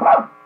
Bye.